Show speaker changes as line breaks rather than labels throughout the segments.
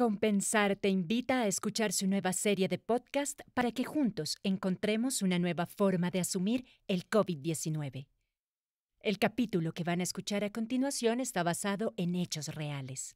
Compensar te invita a escuchar su nueva serie de podcast para que juntos encontremos una nueva forma de asumir el COVID-19. El capítulo que van a escuchar a continuación está basado en hechos reales.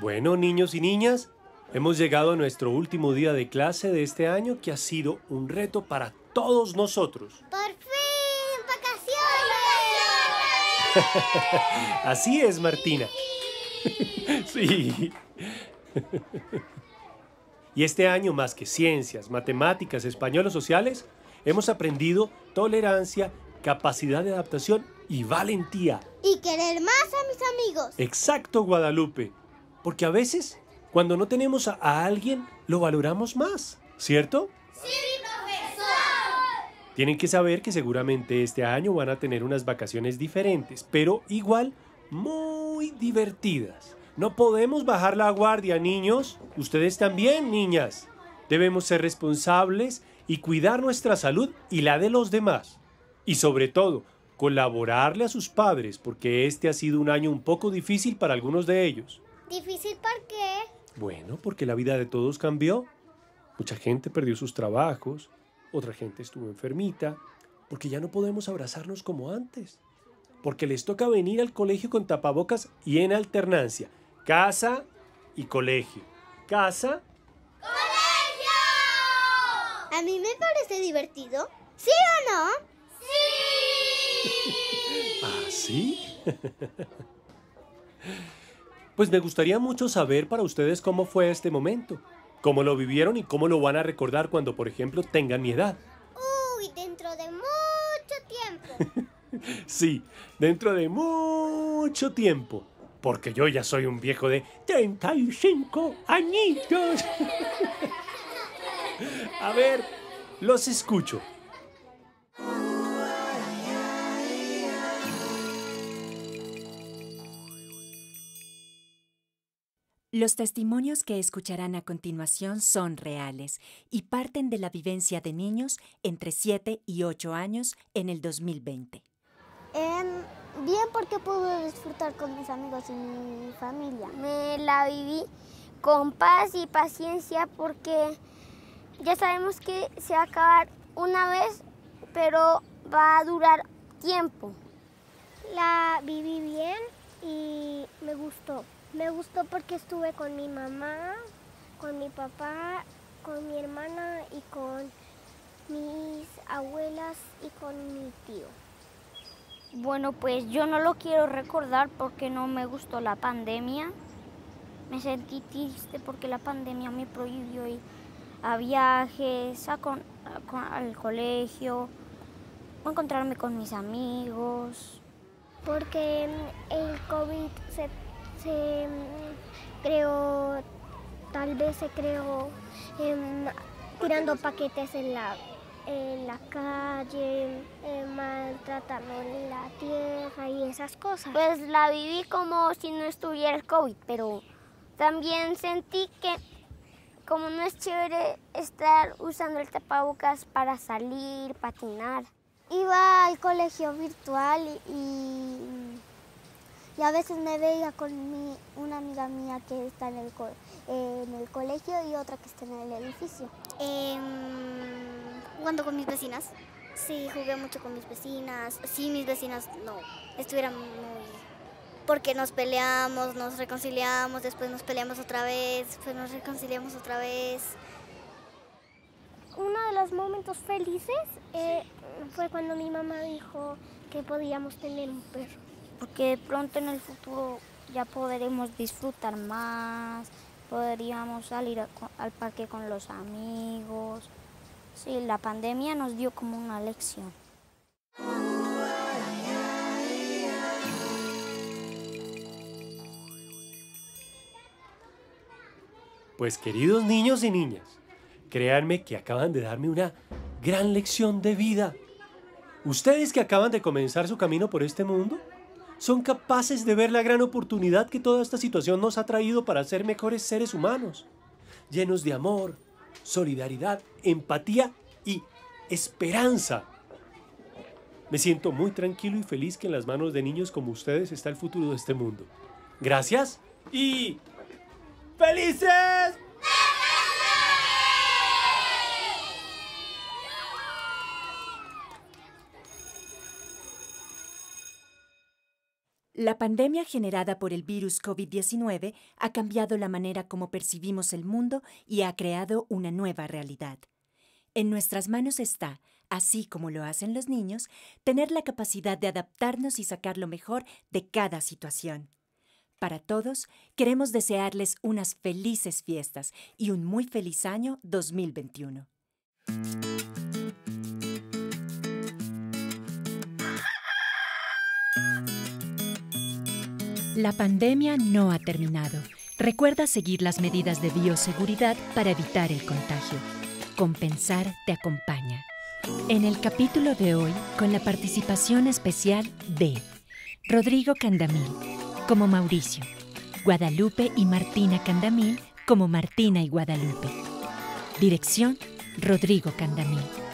Bueno, niños y niñas, hemos llegado a nuestro último día de clase de este año que ha sido un reto para todos nosotros.
¡Por fin! ¡Vacaciones!
Así es, Martina. Sí. Y este año, más que ciencias, matemáticas, español o sociales, hemos aprendido tolerancia, capacidad de adaptación y valentía.
Y querer más a mis amigos.
Exacto, Guadalupe. Porque a veces, cuando no tenemos a, a alguien, lo valoramos más, ¿cierto?
¡Sí, profesor!
Tienen que saber que seguramente este año van a tener unas vacaciones diferentes, pero igual muy divertidas. No podemos bajar la guardia, niños. Ustedes también, niñas. Debemos ser responsables y cuidar nuestra salud y la de los demás. Y sobre todo, colaborarle a sus padres, porque este ha sido un año un poco difícil para algunos de ellos.
¿Difícil por qué?
Bueno, porque la vida de todos cambió. Mucha gente perdió sus trabajos, otra gente estuvo enfermita, porque ya no podemos abrazarnos como antes. Porque les toca venir al colegio con tapabocas y en alternancia. Casa y colegio. Casa.
¡Colegio! A mí me parece divertido. ¿Sí o no? ¡Sí!
¿Ah, sí? Pues me gustaría mucho saber para ustedes cómo fue este momento, cómo lo vivieron y cómo lo van a recordar cuando, por ejemplo, tengan mi edad.
Uy, dentro de mucho tiempo.
Sí, dentro de mucho tiempo. Porque yo ya soy un viejo de 35 añitos. A ver, los escucho.
Los testimonios que escucharán a continuación son reales y parten de la vivencia de niños entre 7 y 8 años en el 2020.
Em, bien porque pude disfrutar con mis amigos y mi familia. Me la viví con paz y paciencia porque ya sabemos que se va a acabar una vez, pero va a durar tiempo. La viví bien y me gustó. Me gustó porque estuve con mi mamá, con mi papá, con mi hermana y con mis abuelas y con mi tío.
Bueno, pues yo no lo quiero recordar porque no me gustó la pandemia. Me sentí triste porque la pandemia me prohibió ir a viajes, a con- a al colegio, encontrarme con mis amigos.
Porque mm, el COVID se, mm, creó, tal vez se creó em, tirando paquetes en la, en la calle, em, maltratando la tierra y esas cosas.
Pues la viví como si no estuviera el COVID, pero también sentí que como no es chévere estar usando el tapabocas para salir, patinar.
Iba al colegio virtual y, y a veces me veía con mi- una amiga mía que está en el, en el colegio y otra que está en el edificio. jugando con mis vecinas. Sí, jugué mucho con mis vecinas. Sí, mis vecinas no, estuvieran muy... Porque nos peleamos, nos reconciliamos, después nos peleamos otra vez, después nos reconciliamos otra vez. Uno de los momentos felices eh, fue cuando mi mamá dijo que podíamos tener un perro.
porque de pronto en el futuro ya podremos disfrutar más, podríamos salir a- al parque con los amigos. Sí, la pandemia nos dio como una lección.
Pues queridos niños y niñas, créanme que acaban de darme una gran lección de vida. Ustedes que acaban de comenzar su camino por este mundo, son capaces de ver la gran oportunidad que toda esta situación nos ha traído para ser mejores seres humanos, llenos de amor, solidaridad, empatía y esperanza. Me siento muy tranquilo y feliz que en las manos de niños como ustedes está el futuro de este mundo. Gracias y felices.
La pandemia generada por el virus COVID-19 ha cambiado la manera como percibimos el mundo y ha creado una nueva realidad. En nuestras manos está, así como lo hacen los niños, tener la capacidad de adaptarnos y sacar lo mejor de cada situación. Para todos, queremos desearles unas felices fiestas y un muy feliz año 2021. La pandemia no ha terminado. Recuerda seguir las medidas de bioseguridad para evitar el contagio. Compensar te acompaña. En el capítulo de hoy, con la participación especial de Rodrigo Candamil como Mauricio, Guadalupe y Martina Candamil como Martina y Guadalupe. Dirección, Rodrigo Candamil.